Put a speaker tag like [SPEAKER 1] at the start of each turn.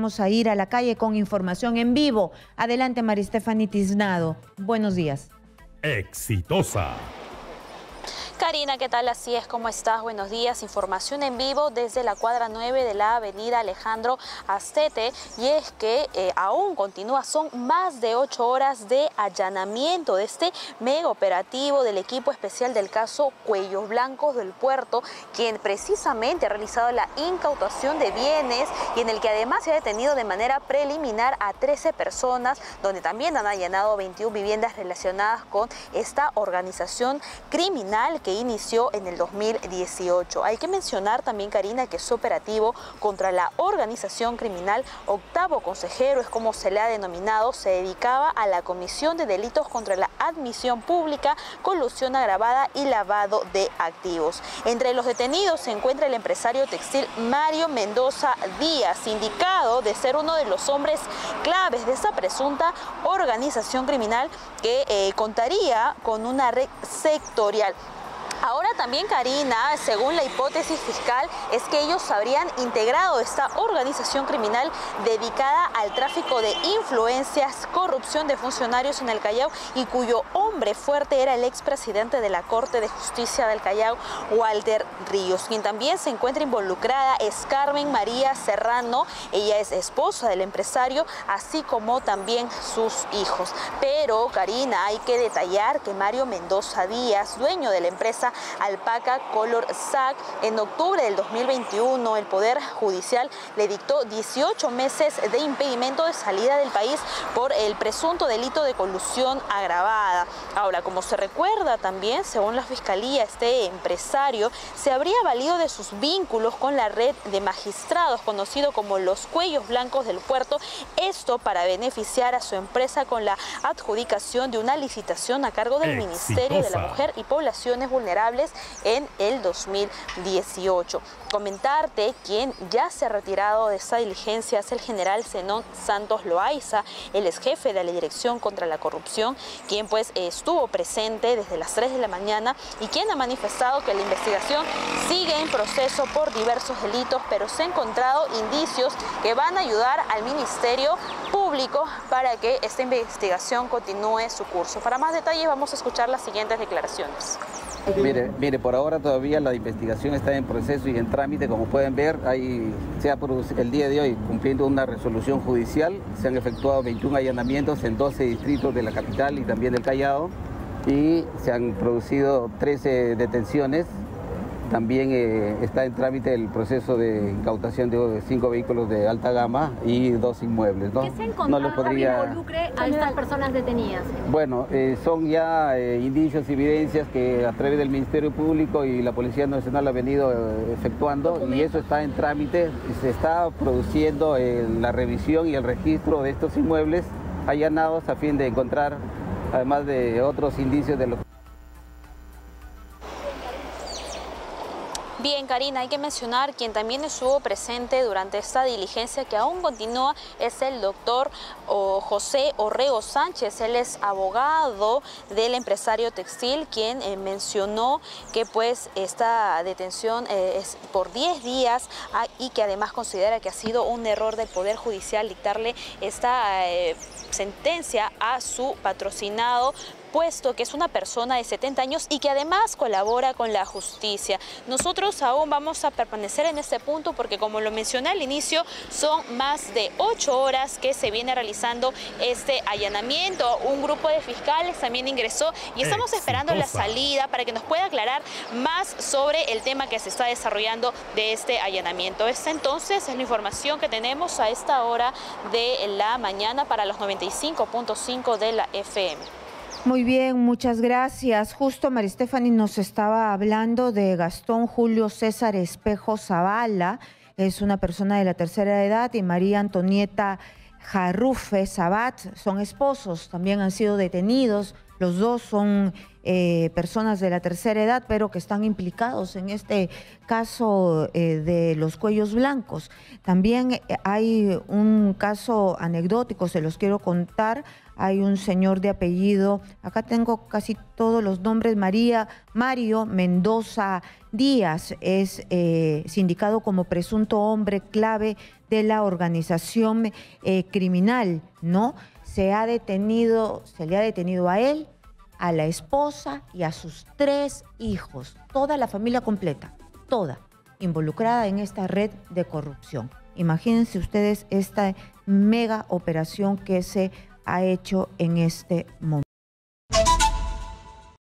[SPEAKER 1] Vamos a ir a la calle con información en vivo. Adelante, Maristefani Tiznado. Buenos días.
[SPEAKER 2] Exitosa.
[SPEAKER 3] Karina, ¿qué tal? Así es, ¿cómo estás? Buenos días. Información en vivo desde la cuadra 9 de la avenida Alejandro Astete. Y es que eh, aún continúa, son más de ocho horas de allanamiento de este mega operativo del equipo especial del caso Cuellos Blancos del Puerto, quien precisamente ha realizado la incautación de bienes y en el que además se ha detenido de manera preliminar a 13 personas, donde también han allanado 21 viviendas relacionadas con esta organización criminal que inició en el 2018. Hay que mencionar también, Karina, que su operativo contra la organización criminal Octavo Consejero, es como se le ha denominado, se dedicaba a la comisión de delitos contra la admisión pública, colusión agravada y lavado de activos. Entre los detenidos se encuentra el empresario textil Mario Mendoza Díaz, indicado de ser uno de los hombres claves de esta presunta organización criminal que eh, contaría con una red sectorial Ahora también, Karina, según la hipótesis fiscal, es que ellos habrían integrado esta organización criminal dedicada al tráfico de influencias, corrupción de funcionarios en el Callao y cuyo hombre fuerte era el expresidente de la Corte de Justicia del Callao, Walter Ríos. Quien también se encuentra involucrada es Carmen María Serrano, ella es esposa del empresario, así como también sus hijos. Pero, Karina, hay que detallar que Mario Mendoza Díaz, dueño de la empresa, Alpaca Color SAC. En octubre del 2021, el Poder Judicial le dictó 18 meses de impedimento de salida del país por el presunto delito de colusión agravada. Ahora, como se recuerda también, según la Fiscalía, este empresario se habría valido de sus vínculos con la red de magistrados, conocido como los cuellos blancos del puerto, esto para beneficiar a su empresa con la adjudicación de una licitación a cargo del Ministerio de la Mujer y Poblaciones Vulnerables en el 2018. Comentarte quien ya se ha retirado de esta diligencia es el general Zenón Santos Loaiza, el ex jefe de la Dirección contra la Corrupción, quien pues estuvo presente desde las 3 de la mañana y quien ha manifestado que la investigación sigue en proceso por diversos delitos, pero se han encontrado indicios que van a ayudar al Ministerio Público para que esta investigación continúe su curso. Para más detalles vamos a escuchar las siguientes declaraciones.
[SPEAKER 4] Mire, mire, por ahora todavía la investigación está en proceso y en trámite, como pueden ver, hay, se ha producido el día de hoy cumpliendo una resolución judicial, se han efectuado 21 allanamientos en 12 distritos de la capital y también del Callao y se han producido 13 detenciones también eh, está en trámite el proceso de incautación de cinco vehículos de alta gama y dos inmuebles.
[SPEAKER 5] ¿no? ¿Qué se no lo podría... involucre a estas personas detenidas?
[SPEAKER 4] Bueno, eh, son ya eh, indicios y evidencias que a través del Ministerio Público y la Policía Nacional ha venido efectuando y eso está en trámite. Se está produciendo la revisión y el registro de estos inmuebles allanados a fin de encontrar, además de otros indicios de los
[SPEAKER 3] Bien, Karina, hay que mencionar quien también estuvo presente durante esta diligencia que aún continúa es el doctor José Orrego Sánchez. Él es abogado del empresario textil, quien eh, mencionó que pues esta detención eh, es por 10 días ah, y que además considera que ha sido un error del Poder Judicial dictarle esta eh, sentencia a su patrocinado puesto que es una persona de 70 años y que además colabora con la justicia. Nosotros aún vamos a permanecer en este punto porque como lo mencioné al inicio, son más de ocho horas que se viene realizando este allanamiento. Un grupo de fiscales también ingresó y estamos esperando la salida para que nos pueda aclarar más sobre el tema que se está desarrollando de este allanamiento. Esta entonces es la información que tenemos a esta hora de la mañana para los 95.5 de la FM.
[SPEAKER 1] Muy bien, muchas gracias. Justo Maristefani nos estaba hablando de Gastón Julio César Espejo Zavala, es una persona de la tercera edad, y María Antonieta Jarrufe Sabat, son esposos, también han sido detenidos. Los dos son eh, personas de la tercera edad, pero que están implicados en este caso eh, de los cuellos blancos. También eh, hay un caso anecdótico, se los quiero contar. Hay un señor de apellido, acá tengo casi todos los nombres, María Mario Mendoza Díaz, es sindicado como presunto hombre clave de la organización criminal, ¿no? Se ha detenido, se le ha detenido a él, a la esposa y a sus tres hijos, toda la familia completa, toda involucrada en esta red de corrupción. Imagínense ustedes esta mega operación que se ha hecho en este momento.